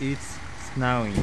it's snowing.